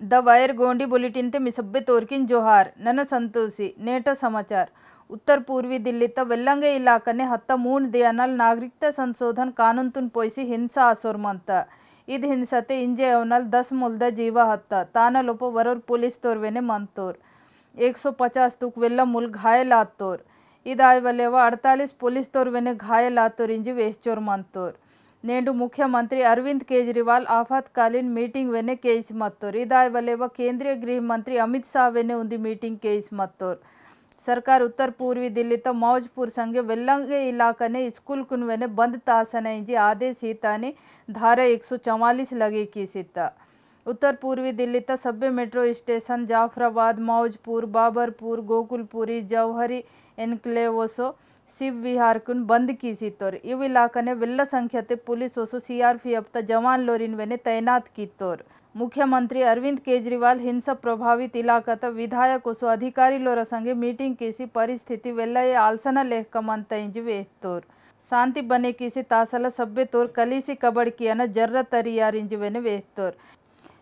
The wire Gondi ಬುಲೆಟಿನ್ತೆ ಮಿಸಬ್ಬೆ ತೋರ್ಕಿನ್ Johar ನನ್ನ Santoshi net समाचार उत्तर पूर्वी दिल्लीत वेल्लंगे इलाकाने हत्ता मून दियानल नागरिकता संशोधन कानून पोयसी हिंसा आसोर म्हणता इद हिंसाते इंजे अवनल दस मुल्द जीवा हत्ता ताना लोप वरोर पुलिस तोरवेने मंतोर एक सौ पचास तुक वेल्ला मुल घायल आतोर इद आय वलेव अड़तालीस पुलिस तोरवेने घायल आतोर इंजी वेस्चोर मंतोर నేడు मुख्यमंत्री अरविंद केज्रीवा ఆపాత్కాలీన్ मीटिंग वेने కేస్ మత్తోర్ ಇದಾಯ ಬಲೆವ केंद्रीय ಗೃಹ ಮಂತ್ರಿ ಅಮಿತ್ ಶಾ ವೆನ್ನೆ ಉಂದಿ ಮೀಟಿಂಗ್ सरकार उत्तर पूर्वी दिल्ली तो मौजपुर संघ वेल्लंगे इलाकने स्कूल कुन वेने बंद तासन इंजी आदेश धारा एक सौ चवालीस लगे की सीता। उत्तर पूर्वी दिल्ली तो सभ्य मेट्रो स्टेशन, जाफराबाद, मौजपुर, बाबरपुर, गोकुलपुरी, जौहरी, एनक्लेवसो शिव विहार कुन बंद की तोर। इव इलाका ने विल्ल संख्या पुलिस ओसु सीआरपीएफ ता जवान लोरिन वेने तैनात की तोर। मुख्यमंत्री अरविंद केजरीवाल हिंसा प्रभावित इलाका ता विधायक ओसु अधिकारी लोर संगे मीटिंग केसी परिस्थिति वेल्ल आलसना लेख कमंत इंज वेहतोर शांति बने किसी तासला सभ्य तौर कलीसी कबड़ किया न जर्र तरी यार इंजवेन वेहतोर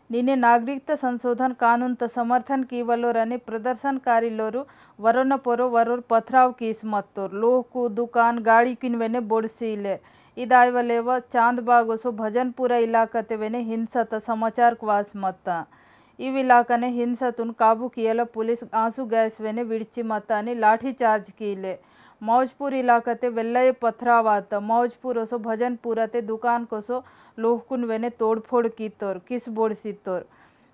ನಿನ್ನೆ ನಾಗರಿಕತಾ ಸಂಶೋಧನ ಕಾನೂನು समर्थन केवल और अन्य प्रदर्शनकारी लोरू वरोन पोरो वरोर पथराव की इसमत तोर लोहकू दुकान गाड़ी किनवेने बोडसीले ಇದಾಯವಲೇವ ಚಾಂದ್ಬಾಗೊಸು ಭಜನ್ಪುರ ಇಲಾಖತೆವೆನೆ ಹಿಂಸತ ಸಮಾಚಾರ ಕ್ವಾಸ್ ಮತ್ತ ಈ ಇಲಾಖನೆ ಹಿಂಸತುನ್ ಕಾಬು ಕಿಯಲ ಪೊಲೀಸ್ ಆಂಸು ಗ್ಯಾಸ್ ವೆನೆ ವಿಡಿಚಿ ಮತ್ತ ಅನಿ ಲಾಠಿ ಚಾರ್ಜ್ ಕೀಲೆ मौजपुर इलाकते वेल्लय पथरावात, मौजपुर ओसो असो भजनपुराते दुकान कसो लोहकून वेने तोडफोड कितोर किस बोड़ बोडसितोर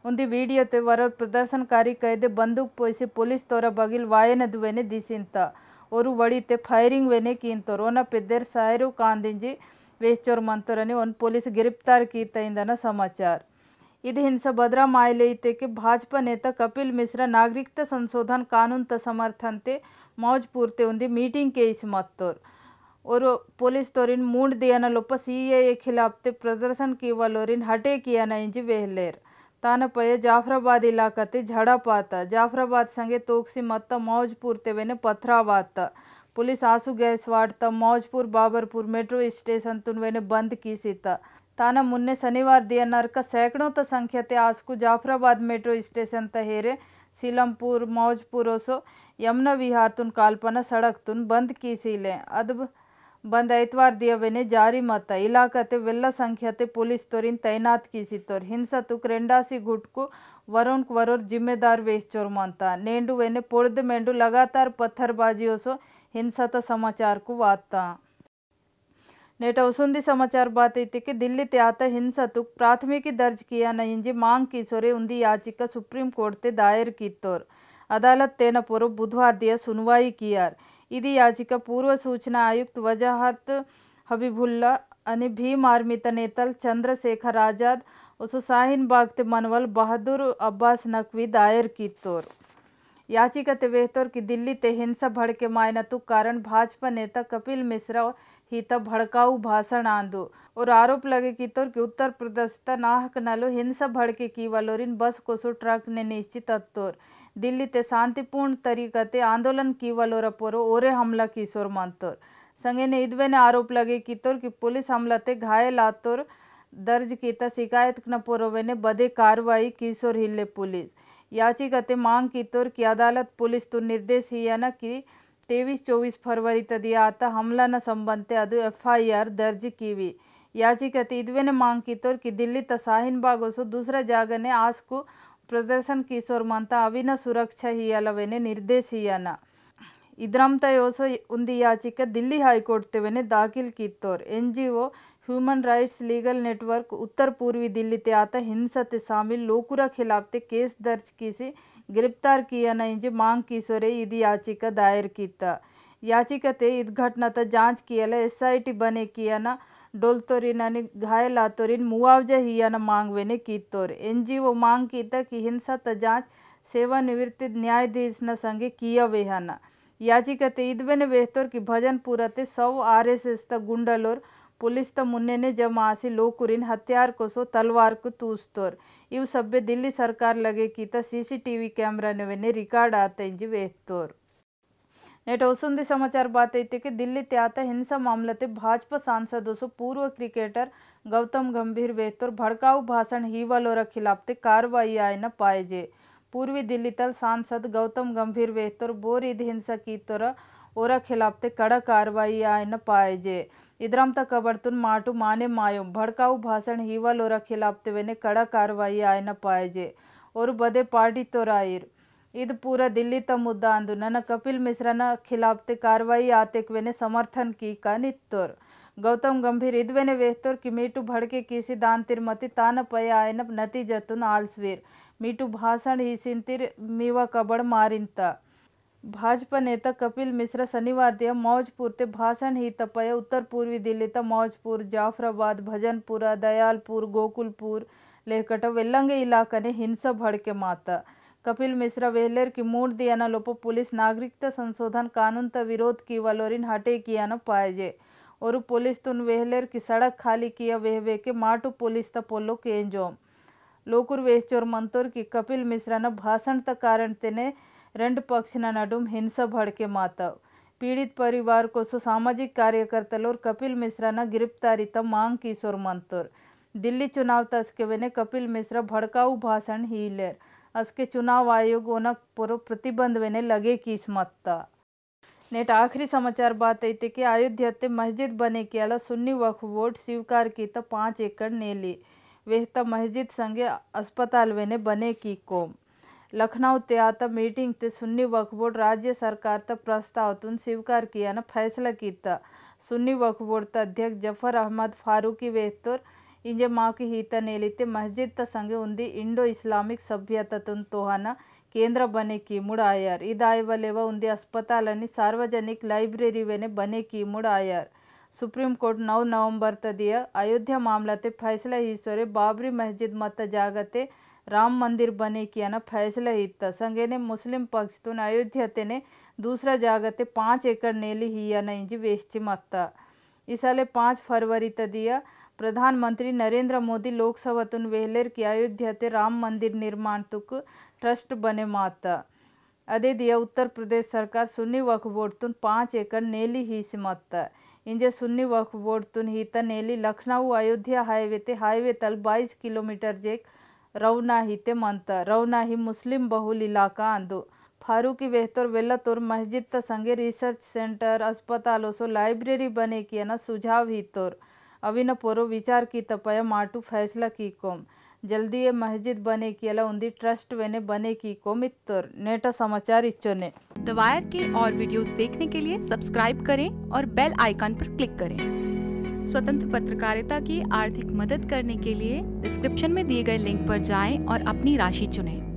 उंदी वीडियो ते वरर प्रदर्शनकारी कैदे बंदूक पोसे पुलिस तोरा बगिल वायन वेने दिसिंता। और वड़ी ते फायरिंग वेने कींतोर ओना पेदर सायरु कांदिंजी वेस्टोर मंतोरने उन पुलिस गिरफ़्तार कीतइंदना समाचार। इध हिंसा भद्रा मायलेते के भाजपा नेता कपिल मिश्रा नागरिकता संशोधन कानून त समर्थन ते मौज पूर्ते उन्दी मीटिंग केस मत्तोर। और पुलिस तोरीन मूड दियाना लोप ए खिलाफ ते प्रदर्शन की कीवलोरिन हटे किया ना इंजी वेहलेर। तानपय जाफराबाद इलाकते झड़पात जाफराबाद संगे तोक्सी मत मौज पूर्ते पूर्तेवेने पथरावात पुलिस आसू गैस वाड़ता। मौजपुर बाबरपुर मेट्रो स्टेशन तुन वेने बंद की सीता तान मुन्े शनिवार नरक सैकड़ों संख्यते आसकू जाफराबाद मेट्रो स्टेशन तहेरे सीलमपुर मौजपुर ओसो यमुना विहार तुन काल्पना सड़क तुन बंद की सीले अदब बंद ऐतवार दियवेने जारी मत इलाकते वेल्ला संख्यते पुलिस तोरीन तैनात की तोर हिंसा तुक रेंडासी गुट को वरोर जिम्मेदार वेस्चोर मत ने वेने पोड़द मेंडु लगातार पत्थरबाजी ओसो हिंसा त समाचार को वाता नेटा उसुंदी समाचार बात इति कि दिल्ली त्यात हिंसा तुक प्राथमिकी दर्ज किया नहीं जी मांग की सोरे उन्दी याचिका सुप्रीम कोर्ट ते दायर की तोर अदालत तेन पूर्व बुधवार दिया सुनवाई कियार इदी याचिका पूर्व सूचना आयुक्त वजाहत हबीबुल्ला अनि भीम आर्मी नेतल चंद्रशेखर आज़ाद उस साहिन बाग ते मनवल बहादुर अब्बास नकवी दायर की तोर याचिका बेहतर कि दिल्ली ते हिंसा भड़के मायना तु कारण भाजपा नेता कपिल मिश्रा ही तब भड़काऊ भाषण आंदो। और आरोप लगे कि तोर कि उत्तर प्रदेश त नाहक नलो हिंसा भड़के की वलोरिन बस कोसो ट्रक ने निश्चित तोर। दिल्ली ते शांतिपूर्ण तरीकते आंदोलन की वलोर पोरो ओरे हमला कीसोर मंतोर संगे ने इदवे ने आरोप लगे कि तोर कि पुलिस हमला ते घायल आतोर दर्ज किया शिकायत न पोरोवे ने बदे कार्रवाई किशोर हिल्ले पुलिस। याचिकाते मांग की तोर की अदालत पुलिस तो निर्देश हिया न कि तेईस चौबीस फरवरी तदिया आता हमला न संबंधते ಅದು ಎಫ್ ಐ ಆರ್ ದರ್ಜ್ ಕಿವಿ याचिकाते इदवेने मांग की तोर कि दिल्ली त शाहीनबाग ओसो दूसरा जागने आज को प्रदर्शन किशोर मंता अविन सुरक्षा हियालवेने निर्देश हियाना ಇದ್ರಂತ ಯೋಸೋ ಉಂದಿ ಯಾಚಿಕೆ ದಿಲ್ಲಿ ಹೈಕೋರ್ಟ್ ತೆವೆನೆ ದಾಖಿಲ್ ಕಿತ್ತೋರ್ ಎನ್ जी ओ human rights legal network उत्तर पूर्वी दिल्ली ते आता हिंसा ते शामिल लोकुरा खिलाफ ते केस दर्ज कीसी गिरफ़्तार किया नहीं, जी मांग की सोरे इदी याचिका दायर कीता। याचिका ते इद घटना त जाँच कियाला एसआईटी बने किया ना डोलतोरिन आणि घायल आतोरिन मुआवजा हियाना मांग वेने कीतोर एनजीओ मांग कीता कि हिंसा त जाँच सेवानिवृत्त न्यायाधीश न संगे किया वेहाना। याचिकते इदवेने बेहतर कि भजनपुरते सौ आर एस एस त गुंडलोर पुलिस त मुन्नेने जमासी लोकुरिन हथियार कोसो तलवार को तूस्तोर ಇವು ಸಭ್ಯ ದಿಲ್ಲಿ ಸರ್ಕಾರ ಲಗೆ ಕೀತ सीसीटीवी कैमरा ने रिकॉर्ड आते इंजी वेहतोर नेट वसुंदी समाचार बात आई कि दिल्ली त्यात हिंसा मामलते भाजपा सांसदों से पूर्व क्रिकेटर गौतम गंभीर वेतोर भड़काऊ भाषण हीवलोर खिलाफ कार्रवाई आयन पाएजे पूर्वी दिल्ली तल सांसद गौतम गंभीर वेतोर बोरी हिंसा की तोर ओर खिलाफ कड़ कार्रवाई आयन पाएजे ಇದರಂಥ ಕಬಡ್ತುನ್ ಮಾಟು ಮಾನೆ ಮಾಯೋ ಭಡ್ಕಾವು ಭಾಷಣ ಹೀವಲೋರ ಖಿಲಾಪ್ತವೇನೆ ಕಡ ಕಾರ್ವಾಯಿ ಆಯ್ನ ಪಾಯಜೆ ಅವರು ಬದೆ ಪಾರ್ಟಿ ತೋರಾಯಿರ್ ಇದು ಪೂರ ದಿಲ್ಲಿ ತ ಮುದ್ದ ಅಂದು ನನ್ನ ಕಪಿಲ್ ಮಿಶ್ರನ ಖಿಲಾಪ್ತೆ ಕಾರ್ವಾಯಿ ಆತೆಕ್ವೇನೆ ಸಮರ್ಥನ್ ಕೀಕ ನಿತ್ತೋರ್ ಗೌತಮ್ ಗಂಭೀರ್ ಇದ್ವೇನೆ ವೇಹ್ತೋರ್ ಕಿ ಮೀಟು ಭಡ್ಕೆ ಕೀಸಿ ದಾಂತಿರ್ಮತಿ ತಾನ ಪಯ ಆಯ್ನ ನತಿಜತುನ್ ಆಲ್ಸ್ವೀರ್ ಮೀಟು ಭಾಷಣ ಹೀಸಿಂತಿರ್ ಮೀವ ಕಬಡ್ ಮಾರಿಂತ मिश्रा शनिवार दिया मौजपुर ते भाषण ही तपय उत्तर पूर्वी दिल्ली जाफराबाद, भजनपुरा, दयालपुर, गोकुलपुर लेकट वेल्लंगे इलाकने हिंसा भड़के माता। कपिल मिश्रा वेहलेर की मूड दियाना लोपो पुलिस नागरिकता संशोधन कानून त विरोध की वलोरिन हटे किया न पाएजे और पुलिस तुन वेहलेर की सड़क खाली किया वेहवे के माटू पुलिस त पोलो केंजोम। लोकुर वेश्चोर मंतोर की कपिल मिश्रा न भाषण त कारण तेने రెండు पक्ष నడుం भड़के माता पीड़ित परिवार को सो सामाजिक कार्यकर्ता और कपिल मिश्रा न गिरफ्तारी त मांग किशोर मंतोर दिल्ली चुनाव तस्केवेने कपिल मिश्रा भड़काऊ भाषण हीलेर असके चुनाव आयोग ओना पूर्व प्रतिबंध वेने लगे की मत्ता नेट आखिरी समाचार बात है कि अयोध्या ते मस्जिद बने के अला सुन्नी वक्फ वोट स्वीकार की त पाँच एकड़ ने ली वह त मस्जिद संगे अस्पताल वेने बने की कोम लखनऊ ते आता मीटिंग ते सुन्नी वक्फ बोर्ड राज्य सरकार त प्रस्तावतून स्वीकार किया न फैसला किया सुन्नी वक्फ बोर्ड अध्यक्ष जफर अहमद फारूकी वेहतोर ಇಂಜೆ ಮಾಕಿ ಹೀತ ನೇಲಿತೆ ಮಸ್ಜಿದ್ ತ ಸಂಗೆ ಉಂದಿ ಇಂಡೋ ಇಸ್ಲಾಮಿಕ್ ಸಭ್ಯತತುನ್ ತೋಹಾನ ಕೇಂದ್ರ बने कीमुड़ आयर ईद आयवलेवा उन्दी अस्पताल सार्वजनिक लाइब्रेरी वेने बने कीमुड़ आयर सुप्रीम कोर्ट नौ नवंबर तदिया अयोध्या मामला ते फैसला हिस्सोरे बाबरी मस्जिद मत जागते राम मंदिर बने किया न फैसला हित संगेने मुस्लिम पक्ष तुन अयोध्या तेने दूसरा जागते पाँच एकड़ नेली हिया न इंजी वेश्ची मत्त इसाले पाँच फरवरी तदिया प्रधानमंत्री नरेंद्र मोदी लोकसभातून वेहलेर की अयोध्या ते राम मंदिर निर्माण तुक ट्रस्ट बने माता। अदे दिया उत्तर प्रदेश सरकार सुन्नी वक्फ बोर्ड तुन पाँच एकड़ नेली ही मत। इंजे सुन्नी वक्फ बोर्ड तुन ही त नेली लखनऊ अयोध्या हाईवे ते हाईवे तल 22 किलोमीटर जेक मंत रवना ही मुस्लिम बहुल इलाका अंदु फारूकी बेहतर वेल्लतोर मस्जिद त संगे रिसर्च सेंटर, अस्पतालों सो लाइब्रेरी बने किया ना सुझाव ही तोर अविन पोरो विचार की तपय माटू फैसला की कोम। जल्दी ये मस्जिद बने की अला उन्दी ट्रस्ट वेने बने की कोम इत्तर। नेटा समाचार इच्चोने। दवायर के और वीडियोस देखने के लिए सब्सक्राइब करें और बेल आइकन पर क्लिक करें। स्वतंत्र पत्रकारिता की आर्थिक मदद करने के लिए डिस्क्रिप्शन में दिए गए लिंक पर जाएँ और अपनी राशि चुनें।